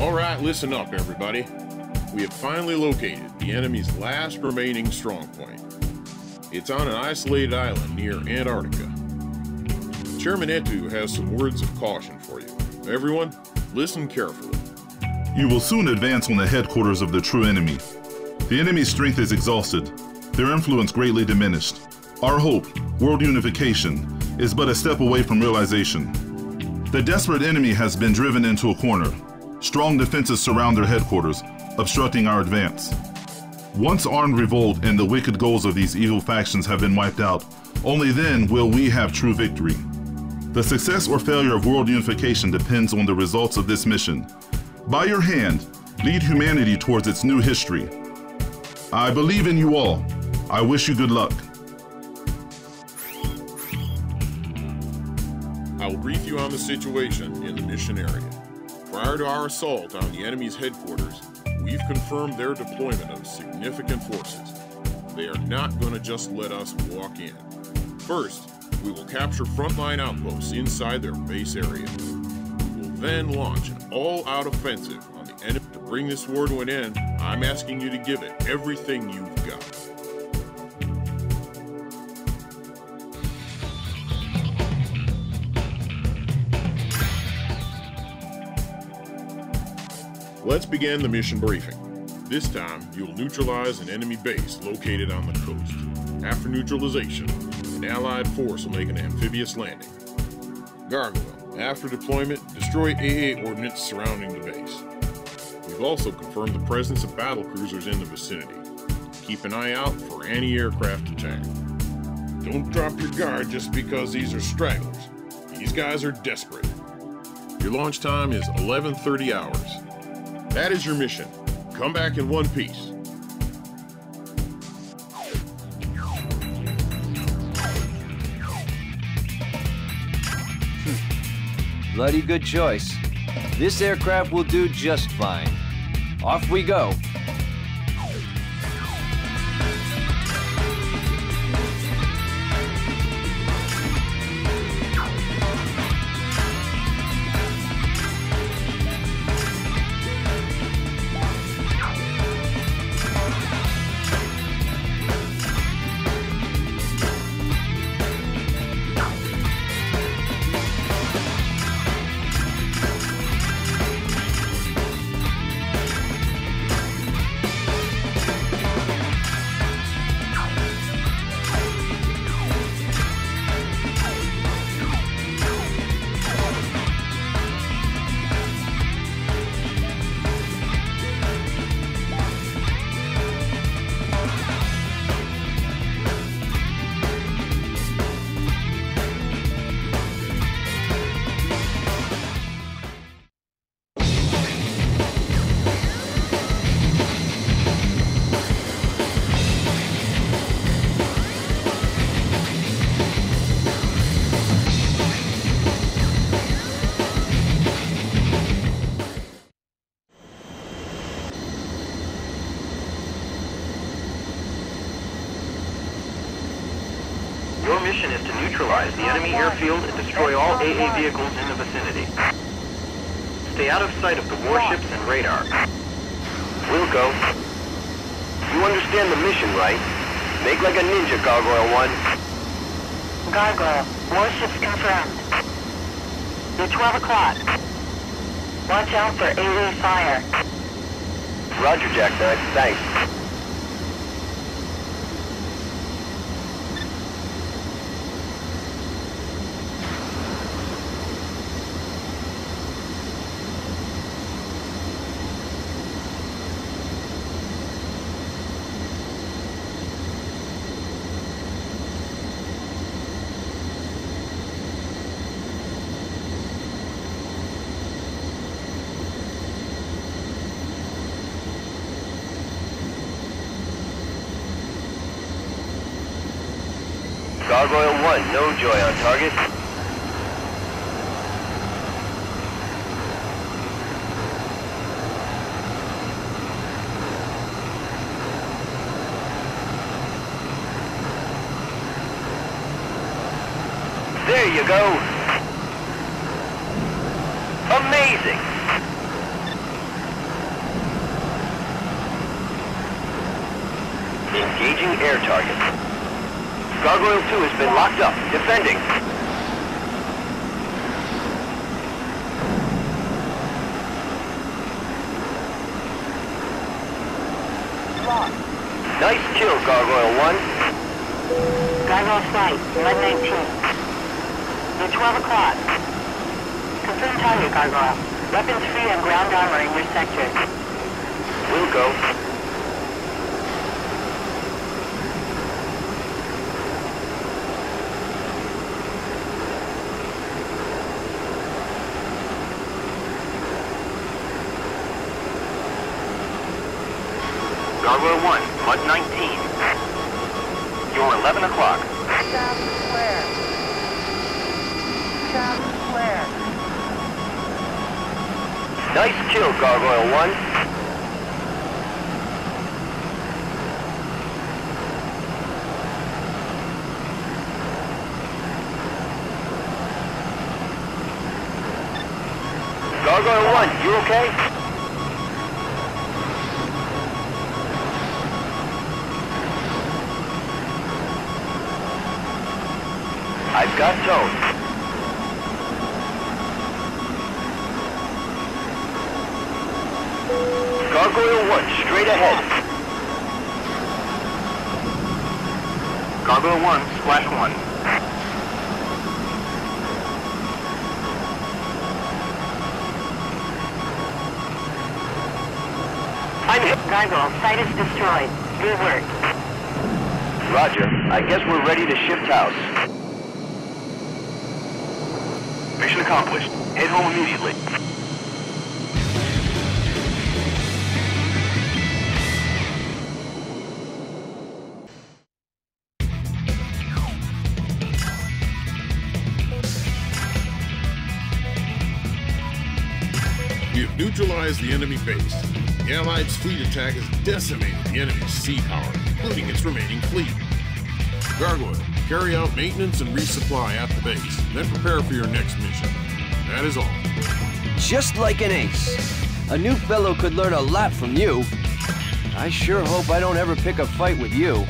All right, listen up, everybody. We have finally located the enemy's last remaining strong point. It's on an isolated island near Antarctica. Chairman Etu has some words of caution for you. Everyone, listen carefully. You will soon advance on the headquarters of the true enemy. The enemy's strength is exhausted, their influence greatly diminished. Our hope, world unification, is but a step away from realization. The desperate enemy has been driven into a corner. Strong defenses surround their headquarters, obstructing our advance. Once armed revolt and the wicked goals of these evil factions have been wiped out, only then will we have true victory. The success or failure of world unification depends on the results of this mission. By your hand, lead humanity towards its new history. I believe in you all. I wish you good luck. I will brief you on the situation in the mission area. Prior to our assault on the enemy's headquarters, we've confirmed their deployment of significant forces. They are not going to just let us walk in. First, we will capture frontline outposts inside their base area. We will then launch an all-out offensive on the enemy. To bring this war to an end, I'm asking you to give it everything you've Let's begin the mission briefing. This time, you'll neutralize an enemy base located on the coast. After neutralization, an allied force will make an amphibious landing. Gargoyle, after deployment, destroy AA ordnance surrounding the base. We've also confirmed the presence of battle cruisers in the vicinity. Keep an eye out for anti-aircraft attack. Don't drop your guard just because these are stragglers. These guys are desperate. Your launch time is 11:30 hours. That is your mission. Come back in one piece. Hmm. Bloody good choice. This aircraft will do just fine. Off we go. Mission is to neutralize the enemy airfield and destroy all AA vehicles in the vicinity. Stay out of sight of the warships and radar. We'll go. You understand the mission, right? Make like a ninja, Gargoyle 1. Gargoyle, warships confirmed. You're 12 o'clock. Watch out for AA fire. Roger, Jack. Thanks. Gargoyle 1, no joy on target. There you go! Amazing! Engaging air targets. Gargoyle 2 has been locked up, defending. Nice kill, Gargoyle 1. Gargoyle Flight, 119. You're 12 o'clock. Confirm target, Gargoyle. Weapons free and ground armor in your sector. We'll go. Gargoyle 1, Mud 19. You're 11 o'clock. South Square. South Square. Nice kill, Gargoyle 1. Gargoyle 1, you okay? I've got tone. Gargoyle 1, straight ahead. Gargoyle 1, splash 1. I'm hit. Gargoyle, site is destroyed. Good work. Roger. I guess we're ready to shift house. Mission accomplished. Head home immediately. You have neutralized the enemy base. The Allied fleet attack has decimated the enemy's sea power, including its remaining fleet. Gargoyle, carry out maintenance and resupply at the base, then prepare for your next mission. That is all. Just like an ace. A new fellow could learn a lot from you. I sure hope I don't ever pick a fight with you.